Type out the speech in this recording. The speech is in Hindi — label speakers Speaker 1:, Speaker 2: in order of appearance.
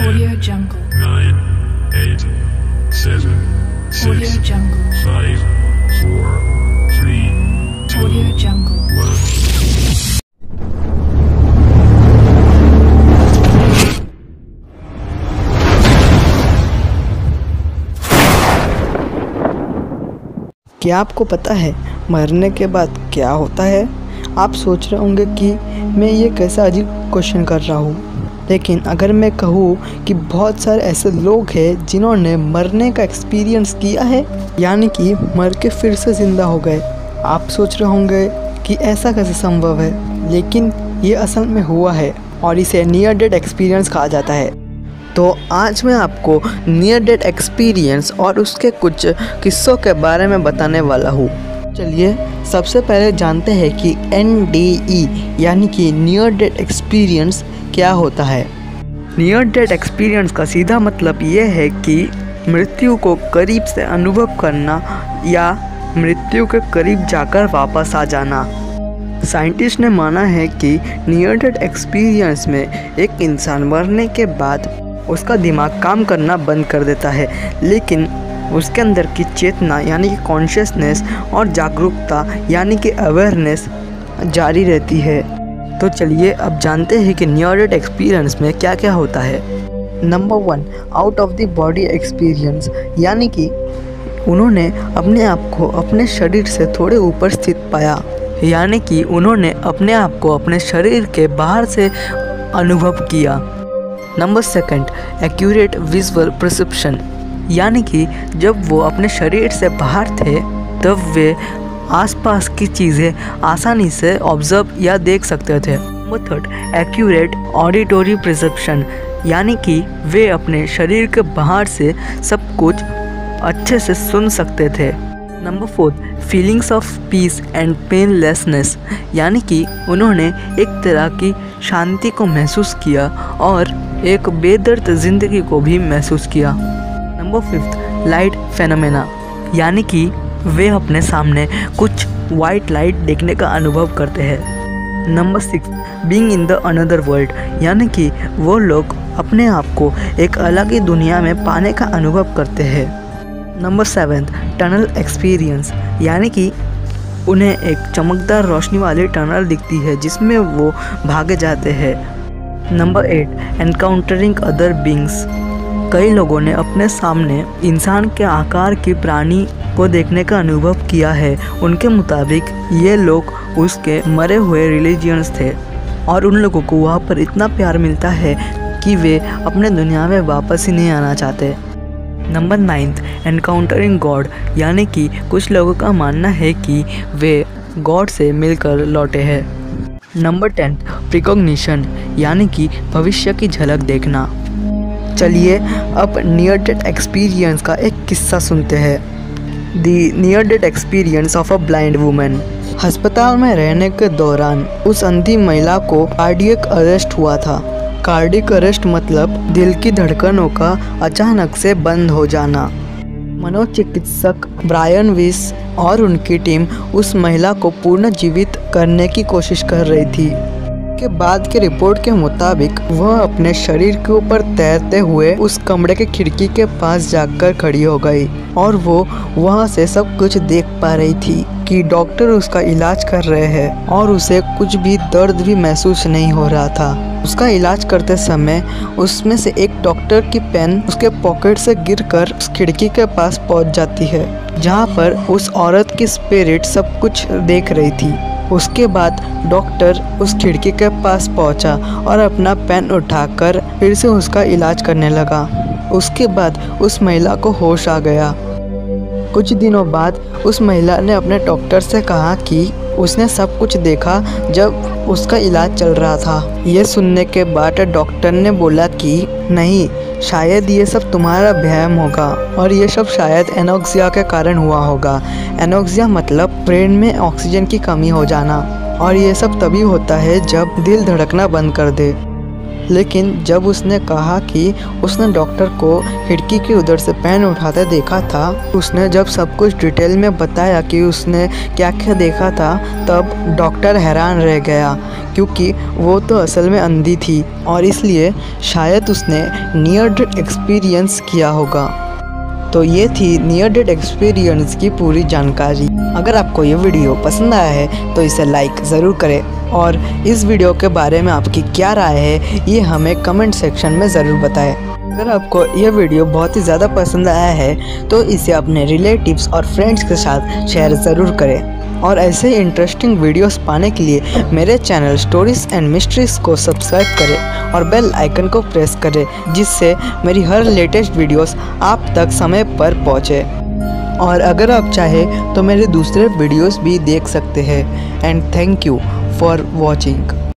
Speaker 1: Audio Jungle.
Speaker 2: nine, eight, seven, six, Audio
Speaker 1: Jungle.
Speaker 2: five, four, three, two,
Speaker 1: Audio Jungle.
Speaker 2: one.
Speaker 3: क्या आपको पता है मरने के बाद क्या होता है आप सोच रहे होंगे कि मैं ये कैसा अजीब क्वेश्चन कर रहा हूँ लेकिन अगर मैं कहूँ कि बहुत सारे ऐसे लोग हैं जिन्होंने मरने का एक्सपीरियंस किया है, यानी कि मर के फिर से ज़िंदा हो गए। आप सोच रहे होंगे कि ऐसा कैसे संभव है, लेकिन ये असल में हुआ है और इसे नियर डेड एक्सपीरियंस कहा जाता है। तो आज मैं आपको नियर डेड एक्सपीरियंस और उसके कुछ किस्सों के बारे में बताने वाला हूँ। चलिए, सबसे पहले जानते हैं कि एनडीई यानी कि नियर डेट एक्सपीरियंस क्या होता है। नियर डेट एक्सपीरियंस का सीधा मतलब ये है कि मृत्यु को करीब से अनुभव करना या मृत्यु के करीब जाकर वापस आ जाना। साइंटिस्ट ने माना है कि नियर डेथ एक्सपीरियंस में एक इंसान मरने के बाद उसका दिमाग काम करना बंद कर देता है, लेकिन उसके अंदर की चेतना, यानी कि कॉन्शियसनेस और जागरूकता, यानी कि अवेयरनेस जारी रहती है। तो चलिए अब जानते हैं कि नियर एक्सपीरियंस में क्या क्या होता है। Number one out of the body experience यानी कि उन्होंने अपने आप को अपने शरीर से थोड़े ऊपर स्थित पाया। यानी कि उन्होंने अपने आप को अपने शरीर के बाहर से अनुभव किया। Number second accurate visual perception यानी कि जब वो अपने शरीर से बाहर थे, तब वे आसपास की चीज़ें आसानी से ऑब्ज़र्व या देख सकते थे। थर्ड एक्यूरेट ऑडिटोरी परसेप्शन यानी कि वे अपने शरीर के बाहर से सब कुछ अच्छे से सुन सकते थे। Number fourth feelings of peace and painlessness यानी कि उन्होंने एक तरह की शांति को महसूस किया और एक बेदर्द ज़िंदगी को भी महसूस किया। नंबर फिफ्थ लाइट फेनोमेना यानी कि वे अपने सामने कुछ वाइट लाइट देखने का अनुभव करते हैं। Number six being in the another world यानी कि वो लोग अपने आप को एक अलग ही दुनिया में पाने का अनुभव करते हैं। नंबर सेवेंथ टनल एक्सपीरियंस यानी कि उन्हें एक चमकदार रोशनी वाली टनल दिखती है, जिसमें वो भागे जाते हैं। Number eight encountering other beings कई लोगों ने अपने सामने इंसान के आकार की प्राणी को देखने का अनुभव किया है। उनके मुताबिक, ये लोग उसके मरे हुए रिलीजियंस थे और उन लोगों को वहाँ पर इतना प्यार मिलता है कि वे अपने दुनिया में वापस ही नहीं आना चाहते। नंबर नाइन्थ एनकाउंटरिंग गॉड, यानी कि कुछ लोगों का मानना है कि वे गॉड से मिलकर लौटे हैं। नंबर टेंथ प्रिकॉग्निशन यानी कि भविष्य की झलक देखना। चलिए अब नियर डेट एक्सपीरियंस का एक किस्सा सुनते हैं। The near death experience of a blind women अस्पताल में रहने के दौरान उस अंधी महिला को कार्डियक अरेस्ट हुआ था। कार्डिक अरेस्ट मतलब दिल की धड़कनों का अचानक से बंद हो जाना। मनोचिकित्सक ब्रायन विस और उनकी टीम उस महिला को पूर्ण जीवित करने की कोशिश कर रही थी। के बाद के रिपोर्ट के मुताबिक, वह अपने शरीर के ऊपर तैरते हुए उस कमरे के खिड़की के पास जाकर खड़ी हो गई और वो वहाँ से सब कुछ देख पा रही थी कि डॉक्टर उसका इलाज कर रहे हैं और उसे कुछ भी दर्द भी महसूस नहीं हो रहा था। उसका इलाज करते समय उसमें से एक डॉक्टर की पेन उसके पॉकेट से गिरकर उस खिड़की के पास पहुँच जाती है, जहाँ पर उस औरत की स्पिरिट सब कुछ देख रही थी। उसके बाद डॉक्टर उस खिड़की के पास पहुँचा और अपना पेन उठाकर फिर से उसका इलाज करने लगा। उसके बाद उस महिला को होश आ गया। कुछ दिनों बाद उस महिला ने अपने डॉक्टर से कहा कि उसने सब कुछ देखा जब उसका इलाज चल रहा था। यह सुनने के बाद डॉक्टर ने बोला कि, नहीं शायद ये सब तुम्हारा व्यायाम होगा और ये सब शायद एनोक्सिया के कारण हुआ होगा। एनोक्सिया मतलब ब्रेन में ऑक्सीजन की कमी हो जाना और ये सब तभी होता है जब दिल धड़कना बंद कर दे। लेकिन जब उसने कहा कि उसने डॉक्टर को खिड़की के उधर से पेन उठाते देखा था, उसने जब सब कुछ डिटेल में बताया कि उसने क्या क्या देखा था, तब डॉक्टर हैरान रह गया, क्योंकि वो तो असल में अंधी थी और इसलिए शायद उसने नियर एक्सपीरियंस किया होगा। तो ये थी नियर डेट एक्सपीरियंस की पूरी जानकारी। अगर आपको ये वीडियो पसंद आया है तो इसे लाइक ज़रूर करें। और इस वीडियो के बारे में आपकी क्या राय है, ये हमें कमेंट सेक्शन में ज़रूर बताएँ। अगर आपको यह वीडियो बहुत ही ज़्यादा पसंद आया है तो इसे अपने रिलेटिव्स और फ्रेंड्स के साथ शेयर ज़रूर करें। और ऐसे ही इंटरेस्टिंग वीडियोस पाने के लिए मेरे चैनल स्टोरीज एंड मिस्ट्रीज को सब्सक्राइब करें और बेल आइकन को प्रेस करें, जिससे मेरी हर लेटेस्ट वीडियोस आप तक समय पर पहुँचे। और अगर आप चाहें तो मेरे दूसरे वीडियोस भी देख सकते हैं। And thank you for watching